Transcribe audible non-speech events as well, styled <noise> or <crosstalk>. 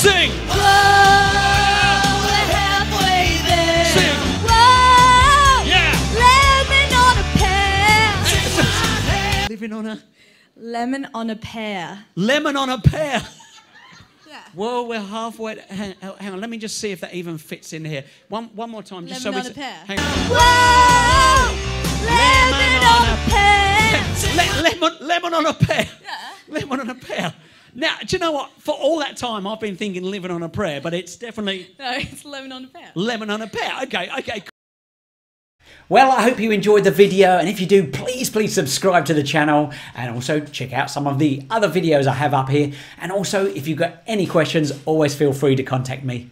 Sing. Whoa, we're halfway there. Sing. Whoa, Yeah. lemon on a pear. <laughs> Living on a Lemon on a pear. lemon on a pear. Yeah. Well, we're halfway. Hang, hang on, let me just see if that even fits in here. One, one more time, just Lemon so on we. a pear. Hang on. Whoa, lemon on a pear. <laughs> Le- lemon, lemon on a pear. Yeah. Lemon on a pear. Now, do you know what? For all that time, I've been thinking living on a prayer, but it's definitely No, it's lemon on a pear. lemon on a pear. Okay, okay. Well, I hope you enjoyed the video, and if you do, please, please subscribe to the channel and also check out some of the other videos I have up here. And also, if you've got any questions, always feel free to contact me.